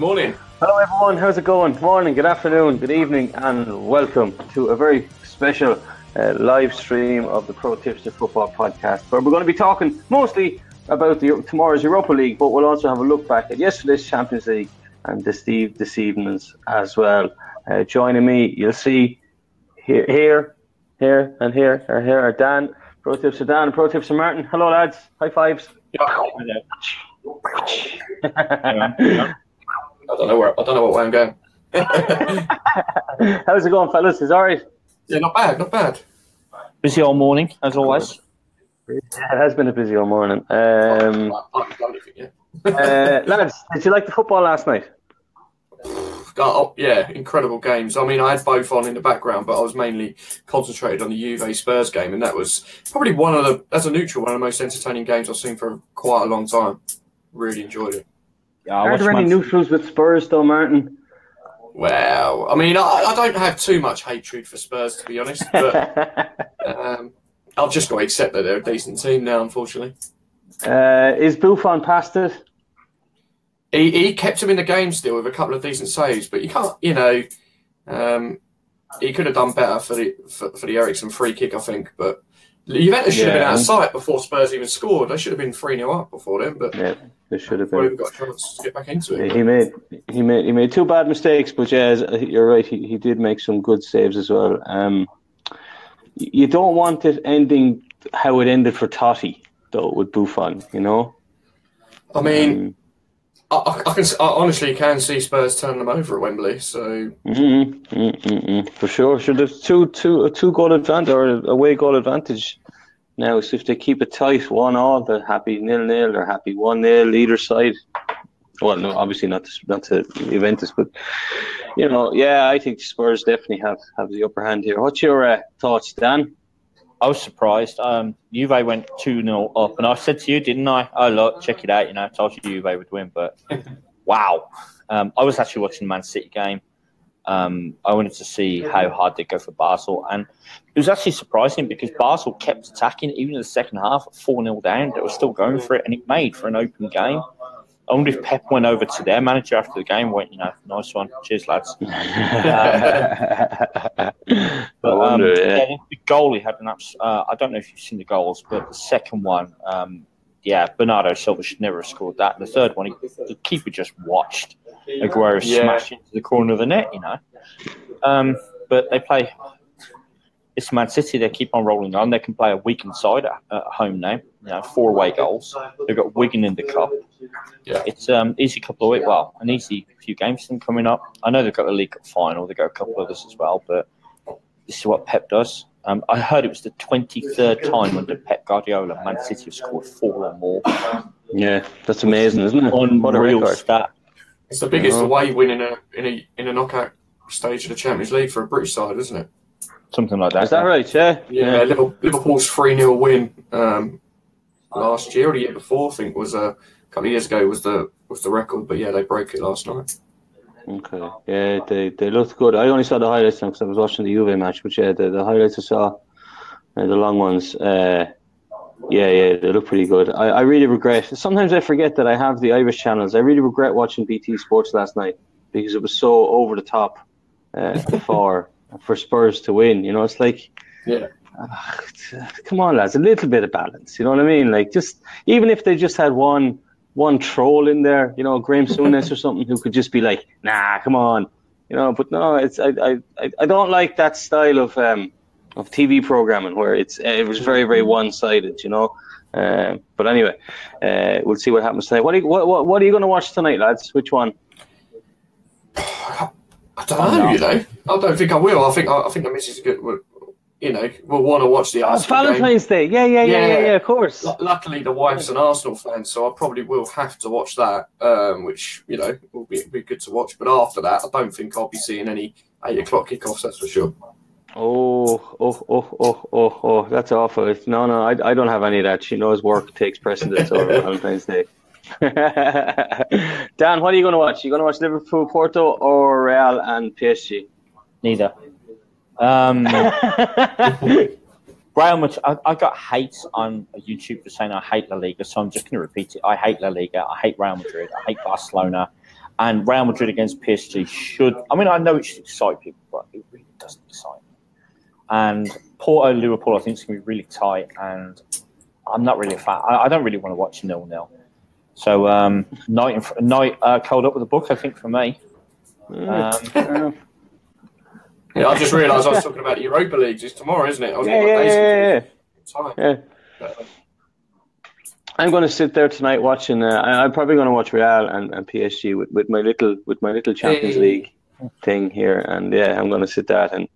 Good morning. Hello, everyone. How's it going? Morning, good afternoon, good evening, and welcome to a very special uh, live stream of the Pro Tipster Football Podcast, where we're going to be talking mostly about the, tomorrow's Europa League, but we'll also have a look back at yesterday's Champions League and this, this evening's as well. Uh, joining me, you'll see here, here, here, and here, or here are Dan, Pro Tips Tipster Dan, and Pro Tipster Martin. Hello, lads. High fives. I don't know where I don't know what way I'm going. How's it going, fellas? Is all right? Yeah, not bad, not bad. Busy all morning, as always. It has been a busy all morning. Um, uh, lads, did you like the football last night? Oh, yeah, incredible games. I mean, I had both on in the background, but I was mainly concentrated on the Juve Spurs game, and that was probably one of the, as a neutral, one of the most entertaining games I've seen for quite a long time. Really enjoyed it. Yeah, Are there any neutrals with Spurs though, Martin? Well, I mean, I, I, don't have too much hatred for Spurs to be honest, but um, I've just got to accept that they're a decent team now. Unfortunately, uh, is Buffon past it? He, he kept him in the game still with a couple of decent saves, but you can't, you know, um, he could have done better for the for, for the Eriksen free kick, I think, but Juventus should yeah. have been out of sight before Spurs even scored. They should have been three 0 up before then, but yeah, they should have been. got a chance to get back into it. He made he made he made two bad mistakes, but yeah, you're right. He, he did make some good saves as well. Um, you don't want it ending how it ended for Totti though with Buffon. You know. I mean. Um, I, I, can I honestly can see Spurs turning them over at Wembley. So mm-hmm, mm-hmm, for sure, sure. There's two two a two goal advantage or a away goal advantage now. So if they keep it tight, one all, they're happy nil nil. They're happy one nil either side. Well, no, obviously not to, not to Juventus, but you know, yeah, I think Spurs definitely have have the upper hand here. What's your uh, thoughts, Dan? I was surprised. Um, Juve went 2 0 up, and I said to you, didn't I? Oh, look, check it out. You know, I told you Juve would win, but wow. Um, I was actually watching the Man City game. Um, I wanted to see how hard they go for Basel, and it was actually surprising because Basel kept attacking even in the second half, 4 0 down. They were still going for it, and it made for an open game. I wonder if Pep went over to their manager after the game, went, you know, nice one, cheers, lads. um, but um, wonder, yeah. yeah. the goalie had an abs- uh, I don't know if you've seen the goals, but the second one, um, yeah, Bernardo Silva should never have scored that. And the third one, he, the keeper just watched Aguero yeah. smash into the corner of the net, you know. Um, but they play. It's Man City. They keep on rolling on. They can play a weekend side at, at home now you know, four away goals. They've got Wigan in the cup. Yeah. It's um easy couple of weeks. Well, an easy few games them coming up. I know they've got the League Cup final. They've got a couple of others as well. But this is what Pep does. Um, I heard it was the 23rd time under Pep Guardiola, Man City have scored four or more. Yeah, that's amazing, isn't it? Unreal stat. It's the biggest away win in a in a in a knockout stage of the Champions League for a British side, isn't it? Something like that. Is that right? Yeah. Yeah. yeah. Liverpool's three 0 win um, last year or the year before. I think was a couple of years ago was the was the record, but yeah, they broke it last night. Okay, yeah, they they looked good. I only saw the highlights because I was watching the Juve match, but yeah, the, the highlights I saw, uh, the long ones, uh, yeah, yeah, they look pretty good. I, I really regret. Sometimes I forget that I have the Irish channels. I really regret watching BT Sports last night because it was so over the top uh, for for Spurs to win. You know, it's like yeah come on, lads, a little bit of balance. You know what I mean? Like, just even if they just had one one troll in there, you know, Graham Souness or something, who could just be like, "Nah, come on," you know. But no, it's I I, I don't like that style of um of TV programming where it's it was very very one sided, you know. Um, but anyway, uh, we'll see what happens tonight. What are you, what, what, what are you going to watch tonight, lads? Which one? I don't know. You know, I don't think I will. I think I, I think the missus good you know, will want to watch the Arsenal. Oh, Valentine's game. Day. Yeah, yeah, yeah, yeah, yeah, of course. L- luckily, the wife's an Arsenal fan, so I probably will have to watch that, um, which, you know, will be, be good to watch. But after that, I don't think I'll be seeing any 8 o'clock kickoffs, that's for sure. Oh, oh, oh, oh, oh, oh, that's awful. No, no, I, I don't have any of that. She knows work takes precedence over Valentine's Day. Dan, what are you going to watch? You going to watch Liverpool, Porto, or Real and PSG? Neither. Um, Graham, which I, I, got hate on YouTube for saying I hate La Liga, so I'm just going to repeat it. I hate La Liga. I hate Real Madrid. I hate Barcelona. and Real Madrid against PSG should. I mean, I know it should excite people, but it really doesn't excite me. And Porto Liverpool, I think it's going to be really tight, and I'm not really a fan. I, I don't really want to watch nil nil. So um, night night uh, cold up with a book, I think for me. Um, yeah, I just realised I was talking about Europa Leagues. It's tomorrow, isn't it? I was yeah, yeah, yeah, yeah, yeah. yeah. I'm going to sit there tonight watching. Uh, I'm probably going to watch Real and, and PSG with, with my little with my little Champions hey. League thing here, and yeah, I'm going to sit that. And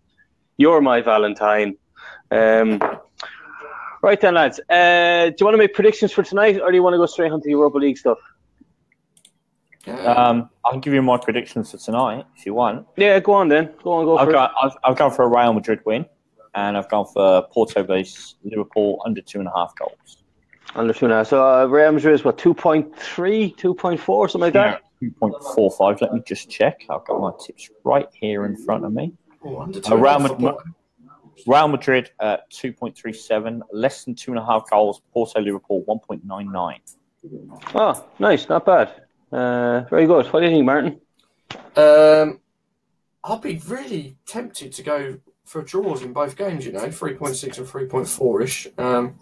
you're my Valentine. Um, right then, lads. Uh, do you want to make predictions for tonight, or do you want to go straight onto Europa League stuff? Um, I can give you my predictions for tonight if you want. Yeah, go on then. Go on, go I've for got, I've, I've gone for a Real Madrid win, and I've gone for Porto base Liverpool under two and a half goals. Under two and a half. So uh, Real Madrid is what 2.3, 2.4, something like that. Two point four five. Let me just check. I've got my tips right here in front of me. Oh, uh, Real, Madrid, Real Madrid at two point three seven, less than two and a half goals. Porto Liverpool one point nine nine. Oh, nice, not bad. Uh, very good. What do you think, Martin? Um, I'll be really tempted to go for draws in both games. You know, three point six and three point four ish. Um,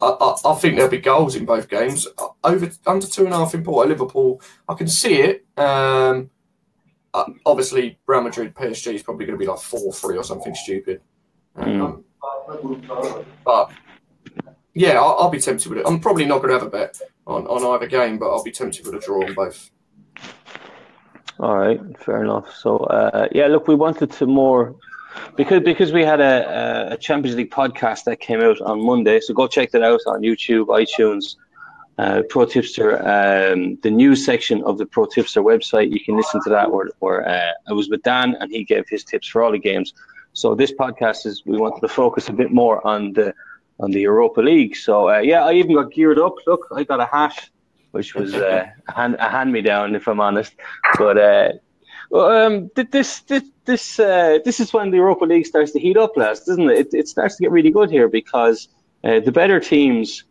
I, I, I, think there'll be goals in both games. Over under two and a half in Porto Liverpool. I can see it. Um, uh, obviously, Real Madrid PSG is probably going to be like four three or something stupid. Um, mm. But yeah, I'll, I'll, be tempted with it. I'm probably not going to have a bet on, on either game, but I'll be tempted with a draw on both. All right, fair enough. So uh, yeah, look, we wanted to more because because we had a, a Champions League podcast that came out on Monday. So go check that out on YouTube, iTunes, uh, Pro Tipster, um, the news section of the Pro Tipster website. You can listen to that. Where, where uh, I was with Dan and he gave his tips for all the games. So this podcast is we wanted to focus a bit more on the on the Europa League. So uh, yeah, I even got geared up. Look, I got a hat, which was uh, a, hand, a hand me down, if I'm honest. But uh, um, this this this uh, this is when the Europa League starts to heat up, last, doesn't it? It, it starts to get really good here because uh, the better teams.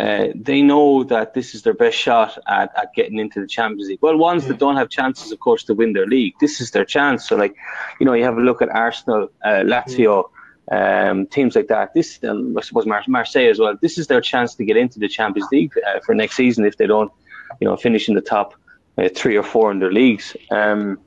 Uh, they know that this is their best shot at, at getting into the Champions League. Well, ones that don't have chances, of course, to win their league, this is their chance. So, like, you know, you have a look at Arsenal, Lazio, um, teams like that. This, um, I suppose, Mar- Marseille as well. This is their chance to get into the Champions League uh, for next season if they don't, you know, finish in the top uh, three or four in their leagues. Um,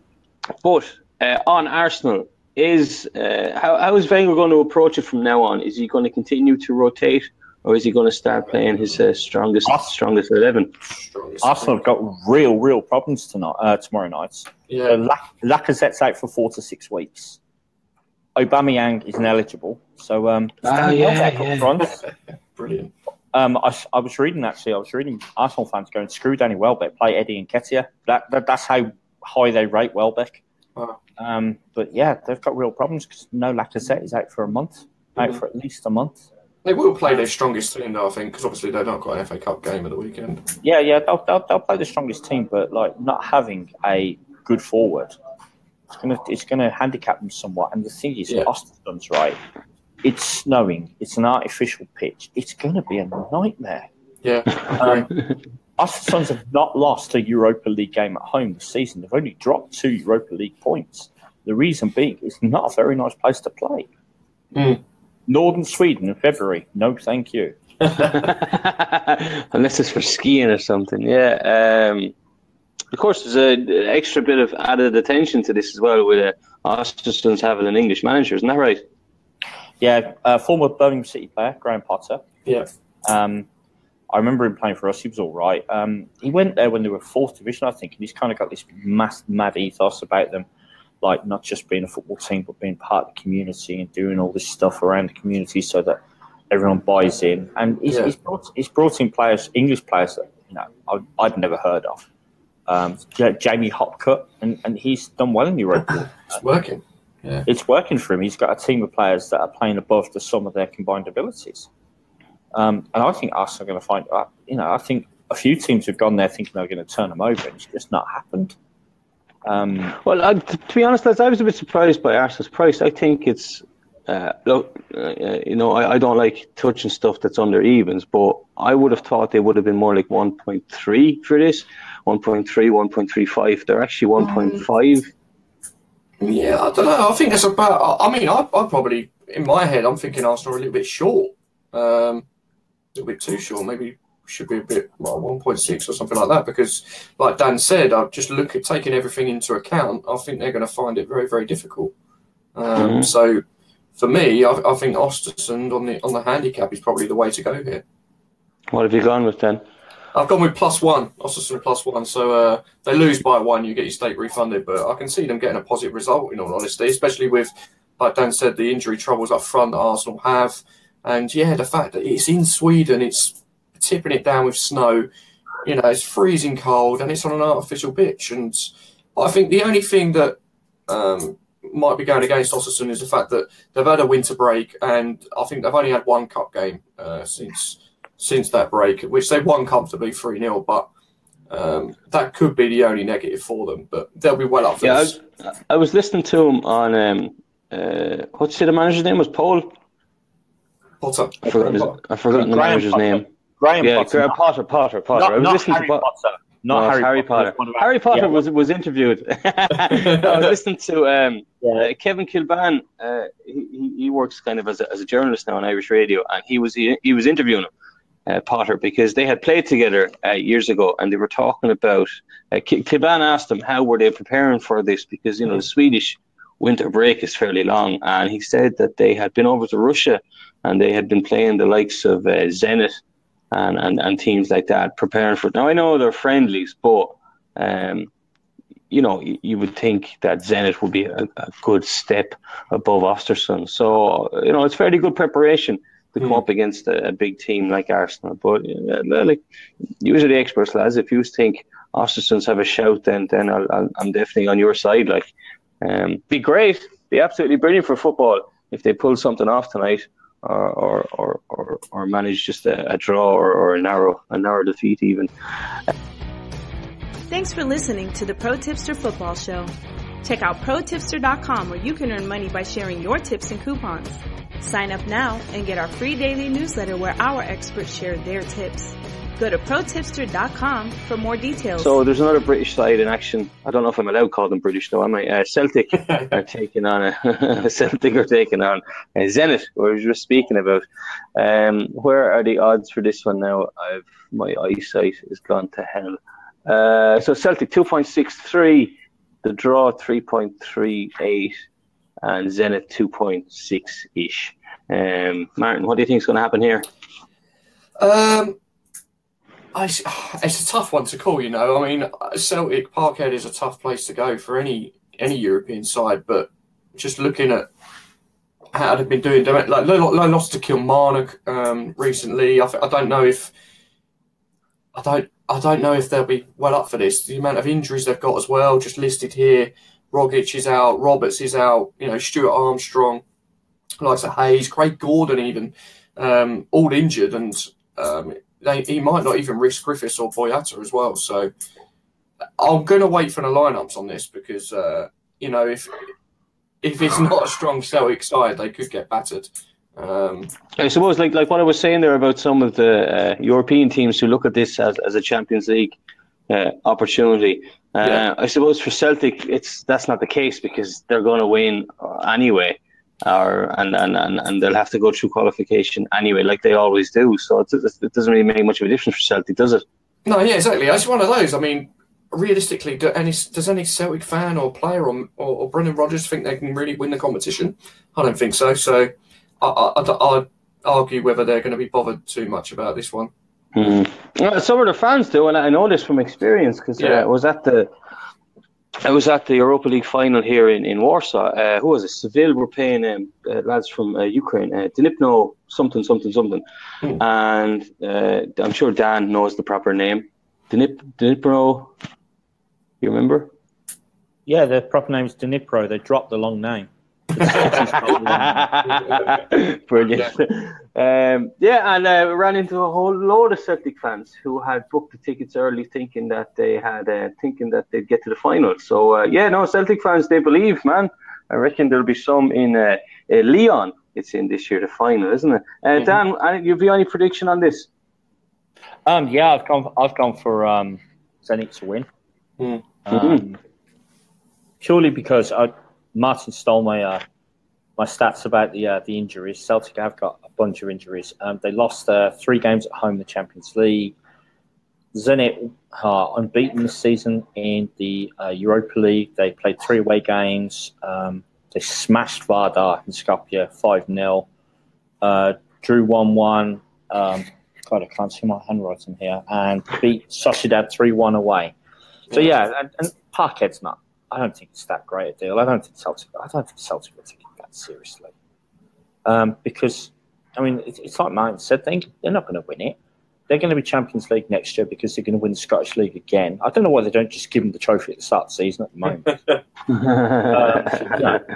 but uh, on Arsenal, is uh, how, how is Wenger going to approach it from now on? Is he going to continue to rotate? Or is he going to start playing his uh, strongest strongest eleven? Arsenal have got real, real problems tonight. Uh, tomorrow night. Yeah, uh, Lacazette's out for four to six weeks. Aubameyang is ineligible. So um, oh, yeah, yeah. Brilliant. Um, I, I, was reading actually. I was reading Arsenal fans going, "Screw Danny Welbeck, play Eddie Nketiah." That, that that's how high they rate Welbeck. Wow. Um, but yeah, they've got real problems because no Lacazette is out for a month, out mm-hmm. for at least a month. They will play their strongest team, though, I think, because obviously they've not got an FA Cup game at the weekend. Yeah, yeah, they'll, they'll, they'll play the strongest team, but like not having a good forward it's gonna it's gonna handicap them somewhat. And the thing is, yeah. Austin's right. It's snowing. It's an artificial pitch. It's gonna be a nightmare. Yeah. Um, Sons have not lost a Europa League game at home this season. They've only dropped two Europa League points. The reason being, it's not a very nice place to play. Mm. Northern Sweden in February. No, thank you. Unless it's for skiing or something. Yeah. Um, of course, there's an extra bit of added attention to this as well with uh, Östersunds having an English manager, isn't that right? Yeah, uh, former Birmingham City player, Graham Potter. Yeah. Um, I remember him playing for us. He was all right. Um, he went there when they were fourth division, I think, and he's kind of got this mass, mad ethos about them, like not just being a football team, but being part of the community and doing all this stuff around the community so that everyone buys in. And he's, yeah. he's, brought, he's brought in players, English players that you know I, would never heard of um, Jamie Hopcutt, and, and he's done well in Europe. it's working. Yeah. It's working for him. He's got a team of players that are playing above the sum of their combined abilities. Um, and I think Arsenal are going to find, uh, you know, I think a few teams have gone there thinking they're going to turn them over, and it's just not happened. Um, well, uh, to, to, be honest, I was a bit surprised by Arsenal's price. I think it's uh, look, uh, you know, I, I, don't like touching stuff that's under evens, but I would have thought they would have been more like 1.3 for this 1.3, 1.35. They're actually 1.5. Yeah, I don't know. I think it's about. I mean, I, I probably, in my head, I'm thinking Arsenal are a little bit short. Um, a little bit too short. Maybe should be a bit well, 1.6 or something like that. Because, like Dan said, I've just look at taking everything into account. I think they're going to find it very, very difficult. Um, mm-hmm. So for me, I, I think Östersund on the on the handicap is probably the way to go here. What have you gone with then? I've gone with plus one, Östersund plus one. So uh, they lose by one, you get your stake refunded. But I can see them getting a positive result, in all honesty, especially with, like Dan said, the injury troubles up front that Arsenal have. And yeah, the fact that it's in Sweden, it's tipping it down with snow. You know, it's freezing cold and it's on an artificial pitch. And I think the only thing that um, might be going against Östersund is the fact that they've had a winter break and I think they've only had one cup game uh, since since that break, which they won comfortably 3 0. But um, that could be the only negative for them. But they'll be well up for yeah, this. I, I was listening to him on, um, uh, what's the manager's name? Was Paul? Potter. I forgot, his, I forgot the manager's Potter. name. Graham yeah, Potter. Potter, Potter, Potter. Not, I was not listening Harry to Potter. Not no, Harry, Harry, Potter. Potter. Harry Potter yeah. was was interviewed. I was listening to um, yeah. uh, Kevin Kilbane. Uh, he, he works kind of as a, as a journalist now on Irish radio, and he was he, he was interviewing him uh, Potter because they had played together uh, years ago and they were talking about. Uh, Kilbane asked them how were they preparing for this because you know the Swedish winter break is fairly long, and he said that they had been over to Russia and they had been playing the likes of uh, Zenit and, and and teams like that, preparing for. Now I know they're friendlies, but. Um, you know, you, would think that Zenit would be a, a good step above Östersund. So, you know, it's fairly good preparation to come mm. up against a, a, big team like Arsenal. But uh, like usually experts, lads, if you think Östersunds have a shout, then then i am definitely on your side. Like, um, be great, be absolutely brilliant for football if they pull something off tonight. Or, or, or, or, or manage just a, a draw or, or a narrow a narrow defeat even. Thanks for listening to the Pro Tipster Football Show. Check out protipster.com where you can earn money by sharing your tips and coupons. Sign up now and get our free daily newsletter where our experts share their tips. Go to protipster.com for more details. So there's another British side in action. I don't know if I'm allowed to call them British though, am I? Uh, Celtic are taking on a Celtic are taking on a Zenit, we were just speaking about. Um, where are the odds for this one now? I've my eyesight has gone to hell. Uh, so Celtic two point six three, the draw three point three eight and Zenit 2.6 ish. Um, Martin, what do you think is going to happen here? Um, I, it's a tough one to call. You know, I mean, Celtic Parkhead is a tough place to go for any any European side, but just looking at how they've been doing, like they lost to Kilmarnock um, recently. I, I don't know if I don't I don't know if they'll be well up for this. The amount of injuries they've got as well, just listed here. Rogic is out, Roberts is out, you know, Stuart Armstrong, likes Hayes, Craig Gordon even, um, all injured, and um, they, he might not even risk Griffiths or Boyata as well. So I'm going to wait for the lineups on this because, uh, you know, if if it's not a strong Celtic side, they could get battered. Um, I suppose, like like what I was saying there about some of the uh, European teams who look at this as, as a Champions League uh, opportunity. Uh, yeah. I suppose for Celtic, it's that's not the case because they're going to win anyway, or and, and, and, and they'll have to go through qualification anyway, like they always do. So it, it doesn't really make much of a difference for Celtic, does it? No, yeah, exactly. It's one of those. I mean, realistically, do any does any Celtic fan or player or, or, or Brendan Rodgers think they can really win the competition? I don't think so. So I, I, I'd argue whether they're going to be bothered too much about this one. Mm-hmm. Well, some of the fans do, and I know this from experience because uh, yeah. uh, I was at the I was at the Europa League final here in, in Warsaw. Uh, who was it? Seville were playing um, uh, lads from uh, Ukraine, uh, Dnipro something something something, mm. and uh, I'm sure Dan knows the proper name. Dnip Dnipro. You remember? Yeah, the proper name is Dnipro. They dropped the long name. Brilliant. Um, yeah, and uh, ran into a whole load of Celtic fans who had booked the tickets early, thinking that they had uh, thinking that they'd get to the final. So uh, yeah, no, Celtic fans they believe, man. I reckon there'll be some in uh, uh, Lyon. It's in this year, the final, isn't it? Uh, mm-hmm. Dan, any, you have any prediction on this? Um, yeah, I've gone. I've gone for um, Zenit to win. Mm. Um, purely because I, Martin stole my uh, my stats about the uh, the injuries. Celtic have got a bunch of injuries. Um, they lost uh, three games at home in the Champions League. Zenit are unbeaten this season in the uh, Europa League. They played three away games. Um, they smashed Vardar in Skopje 5 0. Uh, drew 1 1. Um, God, I can't see my handwriting here. And beat Sociedad 3 1 away. So, yeah, and, and Parkhead's not. I don't think it's that great a deal. I don't think Celtic. I don't think Celtic it that seriously. Um, because, I mean, it, it's like Martin said, they, they're not going to win it. They're going to be Champions League next year because they're going to win the Scottish League again. I don't know why they don't just give them the trophy at the start of the season at the moment.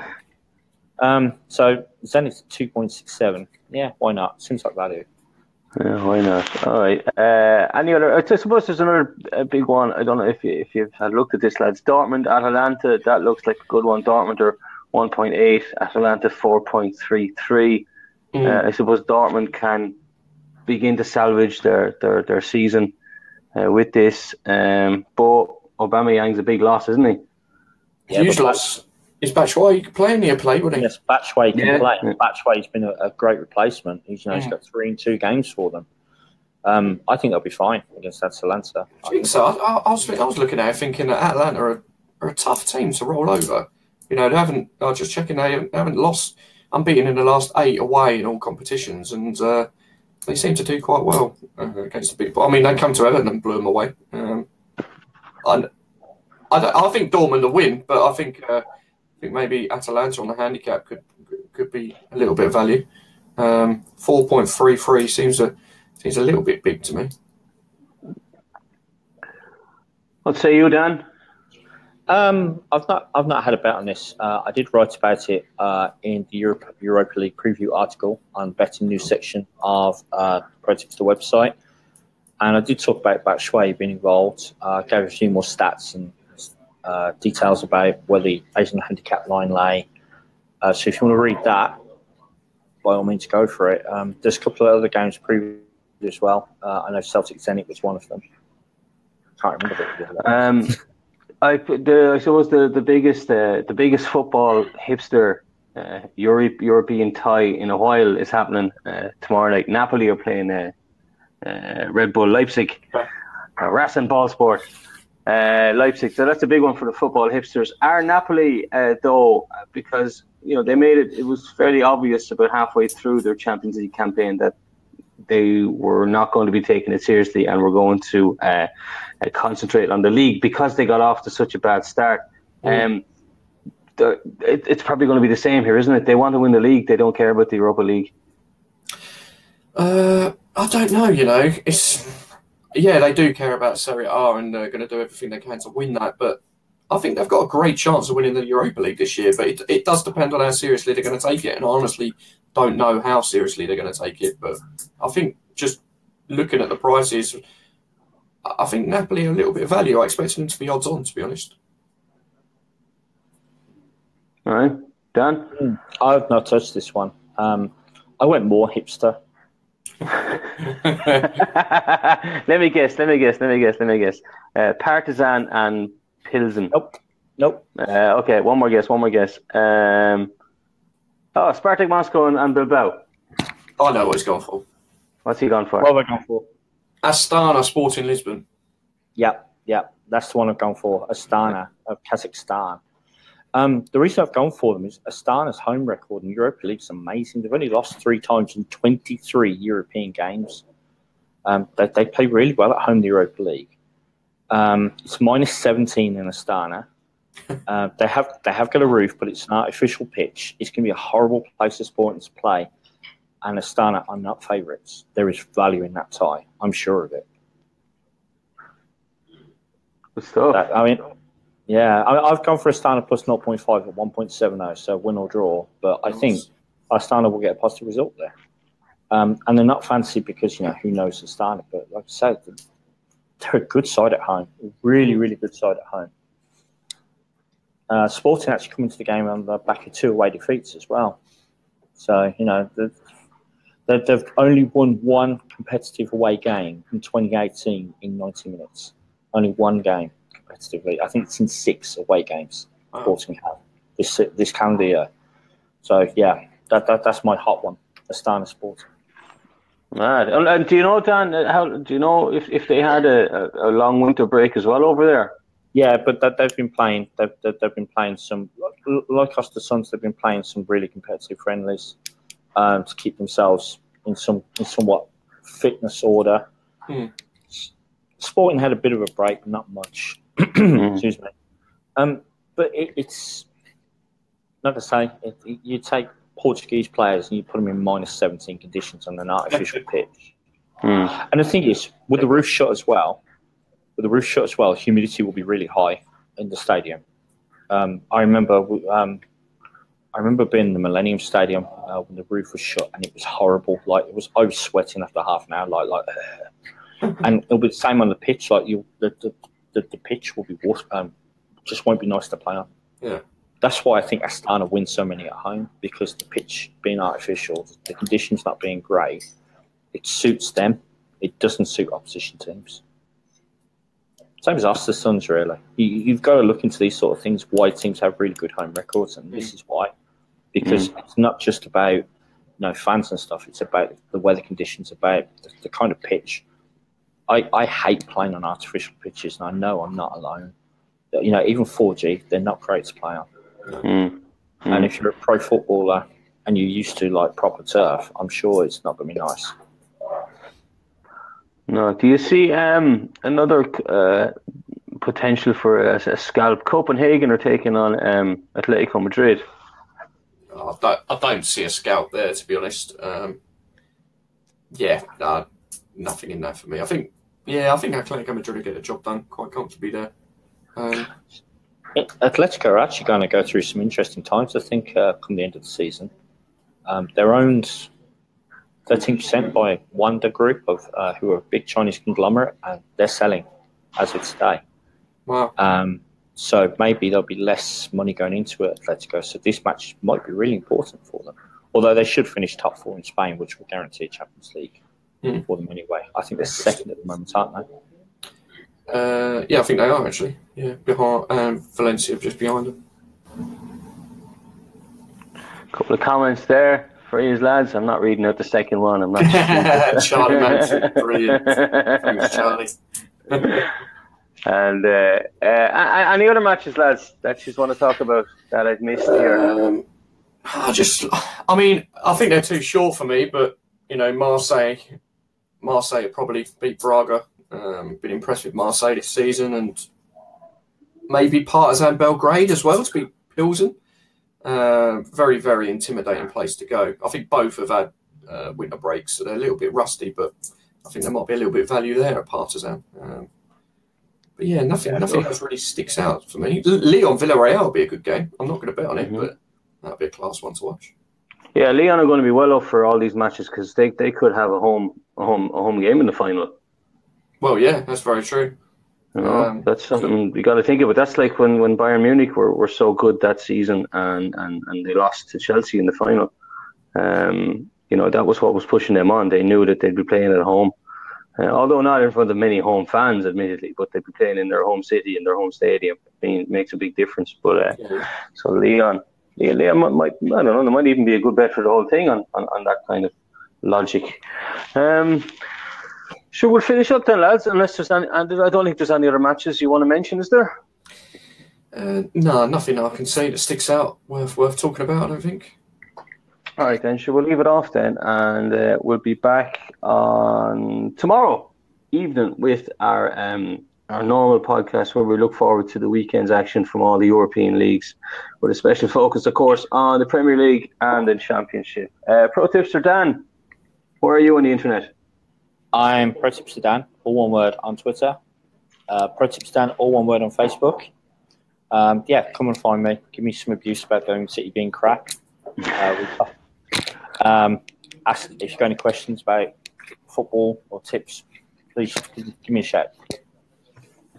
um, so Zenit two point six seven. Yeah, why not? Seems like value. Yeah, why not? All right. Uh, any other? I suppose there's another big one. I don't know if you if you've had looked at this, lads. Dortmund, Atalanta. That looks like a good one. Dortmund are one point eight. Atalanta four point three three. Mm. Uh, I suppose Dortmund can begin to salvage their their, their season uh, with this. Um, but Aubameyang's a big loss, isn't he? Yeah, Huge loss. Is Batshuayi playing here? Play, wouldn't he? Yes, Batshuayi can yeah. play. Batshuayi's been a, a, great replacement. He's, you know, yeah. he's got three and two games for them. Um, I think they'll be fine against Atalanta. I think so. I, I, was, I was looking at it thinking that Atalanta are, are, a tough team to roll over. You know, they haven't. I was just checking. They haven't, they haven't lost unbeaten in the last eight away in all competitions, and uh, they seem to do quite well uh, against the big. I mean, they come to Everton and blew them away. Um, I, I, think Dortmund will win, but I think uh, I think maybe Atalanta on the handicap could could be a little bit of value. Um, Four point three three seems a seems a little bit big to me. What say you, Dan? Um, I've not I've not had a bet on this. Uh, I did write about it uh, in the Europe, Europa League preview article on betting news section of uh, the website, and I did talk about Batshuayi being involved. Uh, gave a few more stats and uh, details about where the Asian handicap line lay. Uh, so if you want to read that, by all means, go for it. Um, there's a couple of other games preview as well. Uh, I know Celtic Zenit was one of them. Can't remember. Um, I the I suppose the the biggest uh, the biggest football hipster uh, Europe, European tie in a while is happening uh, tomorrow night. Napoli are playing uh, uh, Red Bull Leipzig, uh, Rasenballsport uh, Leipzig. So that's a big one for the football hipsters. Are Napoli uh, though, because you know they made it. It was fairly obvious about halfway through their Champions League campaign that they were not going to be taking it seriously and were going to uh, uh, concentrate on the league because they got off to such a bad start. Mm. Um, the, it, it's probably going to be the same here, isn't it? They want to win the league. They don't care about the Europa League. Uh, I don't know. You know, it's yeah, they do care about Serie A and they're going to do everything they can to win that. But I think they've got a great chance of winning the Europa League this year. But it, it does depend on how seriously they're going to take it. And honestly don't know how seriously they're going to take it. But I think just looking at the prices, I think Napoli are a little bit of value. I expect them to be odds on, to be honest. All right, Dan. Hmm. I've not touched this one. Um, I went more hipster. let me guess. Let me guess. Let me guess. Let me guess. Uh, Partizan and Pilsen. Nope. Nope. Uh, okay, one more guess. One more guess. Um, oh, Spartak Moscow and, and Bilbao. I know what he's gone for. What's he gone for? What have I gone for? Astana Sporting Lisbon. Yep, yep. That's the one I've gone for. Astana of Kazakhstan. Um, the reason I've gone for them is Astana's home record in Europa League is amazing. They've only lost three times in 23 European games. Um, they, they, play really well at home in the Europa League. Um, it's minus 17 in Astana. Uh, they have they have got a roof, but it's an artificial pitch. It's going to be a horrible place for Sporting to play. And Astana are not favourites. There is value in that tie. I'm sure of it. Good stuff. That, I mean, yeah, I, have gone for Astana plus 0.5 or 1.70, so win or draw. But I think Astana will get a positive result there. Um, and they're not fancy because, you know, who knows Astana. But like I said, they're a good side at home. Really, really good side at home. Uh, Sporting actually come into the game on the back of two away defeats as well. So you know they've, they've only won one competitive away game in 2018 in 90 minutes. Only one game competitively. I think it's in six away games. Sporting have this this calendar year. So yeah, that, that that's my hot one. Astana Sporting. Mad. And do you know, Dan? How do you know if, if they had a, a, long winter break as well over there? Yeah, but that, they've been playing. They've, they've been playing some like Östersunds. They've been playing some really competitive friendlies um, to keep themselves in some in somewhat fitness order. Mm. Sporting had a bit of a break, not much. Excuse me. Um, but it, it's not to say it, you take Portuguese players and you put them in minus 17 conditions on an artificial pitch. Mm. And the thing is, with the roof shut as well, with the roof shut as well, humidity will be really high in the stadium. Um, I remember, um, I remember being in the Millennium Stadium uh, when the roof was shut, and it was horrible. Like it was, I was sweating after half an hour, like like, and it'll be the same on the pitch. Like you, the the, the, the pitch will be water, um, just won't be nice to play on. Yeah that's why I think Astana wins so many at home because the pitch being artificial, the conditions not being great, it suits them. It doesn't suit opposition teams. Same as Östersunds, really. You, have got to look into these sort of things. Why teams have really good home records, and this is why, because mm. it's not just about you know fans and stuff. It's about the weather conditions, about the, the kind of pitch. I, I hate playing on artificial pitches, and I know I'm not alone. You know, even 4G, they're not great to play on. Mm. And if you're a pro footballer and you're used to like proper turf, I'm sure it's not going to be nice. No. Do you see um, another uh, potential for a, a, scalp? Copenhagen are taking on um, Atletico Madrid. I don't, I don't see a scalp there, to be honest. Um, yeah, uh, nothing in there for me. I think, yeah, I think Atletico Madrid will get the job done quite comfortably there. Um, Atletico are actually going to go through some interesting times, I think, uh, come the end of the season. Um, they're owned 13% by Wanda Group, of uh, who are a big Chinese conglomerate, and they're selling as of today. Wow. Um, so maybe there'll be less money going into it, Atletico. So this match might be really important for them. Although they should finish top four in Spain, which will guarantee a Champions League mm. for them anyway. I think they're second at the moment, aren't they? Uh, yeah, I think they are actually. Yeah, behind um, Valencia, just behind them. A couple of comments there you lads. I'm not reading out the second one. I'm not. Charlie Manson, brilliant. Thanks, Charlie. and uh, uh, any other matches, lads, that you want to talk about that I've missed here? Um, I just, I mean, I think they're too short for me, but you know, Marseille, Marseille probably beat Braga um, been impressed with Marseille this season and maybe Partizan Belgrade as well to beat Pilsen. Uh, very, very intimidating place to go. I think both have had uh, winter breaks, so they're a little bit rusty, but I think there might be a little bit of value there at Partizan. Um, but yeah, nothing, yeah, nothing else really sticks out for me. Leon Villarreal will be a good game. I'm not going to bet on it, mm-hmm. but that'll be a class one to watch. Yeah, Leon are going to be well up for all these matches because they, they could have a home a home a home game in the final. Well, yeah, that's very true. You know, um, that's something you got to think of. about. That's like when, when Bayern Munich were, were so good that season and, and, and they lost to Chelsea in the final. Um, you know, that was what was pushing them on. They knew that they'd be playing at home, uh, although not in front of many home fans, admittedly, but they'd be playing in their home city, in their home stadium. I mean, it makes a big difference. But uh, yeah. so Leon, Lyon, Lyon might, might, I don't know, there might even be a good bet for the whole thing on, on, on that kind of logic. Um, Sure, we'll finish up then, lads. Unless there's any, I don't think there's any other matches you want to mention, is there? Uh, no, nothing I can say that sticks out worth worth talking about. I don't think. All right, then. Sure, we'll leave it off then, and uh, we'll be back on tomorrow evening with our um, our normal podcast where we look forward to the weekend's action from all the European leagues, with a special focus, of course, on the Premier League and the Championship. Uh, Pro Tipster Dan, where are you on the internet? I'm ProTipsterDan, all one word on Twitter. Uh, ProTipsterDan, all one word on Facebook. Um, yeah, come and find me. Give me some abuse about Birmingham City being crap. Uh, um, ask if you've got any questions about football or tips. Please give me a shout.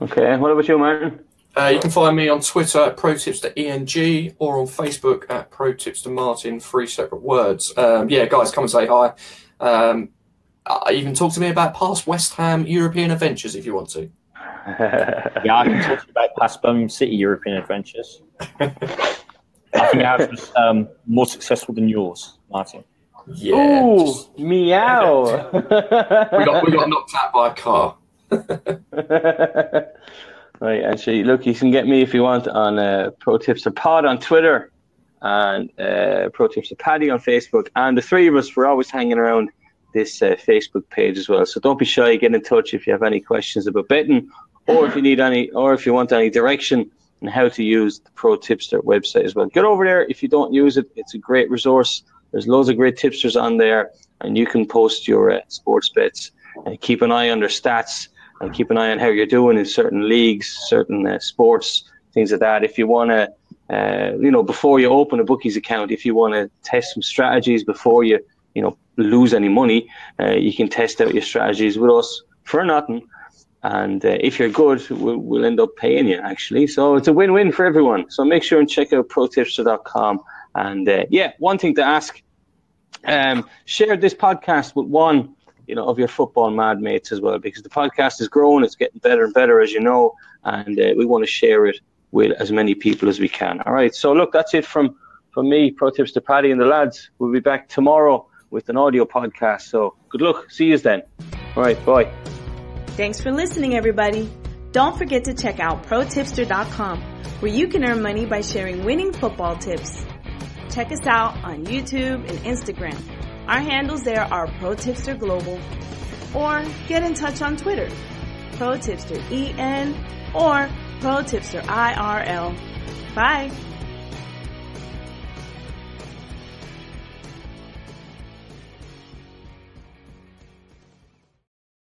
Okay, what about you, Martin? Uh, you can find me on Twitter at ProTipsterENG or on Facebook at ProTipsterMartin, three separate words. Um, yeah, guys, come and say hi. Um, uh, you can talk to me about past West Ham European adventures if you want to. yeah, I can talk to you about past Birmingham City European adventures. I think ours was um, more successful than yours, Martin. Yeah. Ooh, just... meow. we, got, we got knocked out by a car. right, actually, look, you can get me if you want on uh, Pro Tipster Pod on Twitter and uh, Pro Tipster Paddy on Facebook. And the three of us, we're always hanging around this uh, Facebook page as well. So don't be shy, get in touch if you have any questions about betting or if you need any, or if you want any direction on how to use the Pro Tipster website as well. Get over there if you don't use it. It's a great resource. There's loads of great tipsters on there, and you can post your uh, sports bets and keep an eye on their stats and keep an eye on how you're doing in certain leagues, certain uh, sports, things like that. If you want to, uh, you know, before you open a bookies account, if you want to test some strategies before you, you know, lose any money, uh, you can test out your strategies with us for nothing. And uh, if you're good, we'll, we'll, end up paying you actually. So it's a win-win for everyone. So make sure and check out protipster.com. And uh, yeah, one thing to ask: um, share this podcast with one you know, of your football mad mates as well, because the podcast is growing, it's getting better and better, as you know, and uh, we want to share it with as many people as we can. All right. So look, that's it from from me, Pro Tipster Paddy, and the lads. We'll be back tomorrow with an audio podcast. So good luck. See you then. All right. Bye. Thanks for listening, everybody. Don't forget to check out protipster.com, where you can earn money by sharing winning football tips. Check us out on YouTube and Instagram our handles there are ProTipster Global or get in touch on Twitter, ProTipster EN or ProTipster IRL. Bye.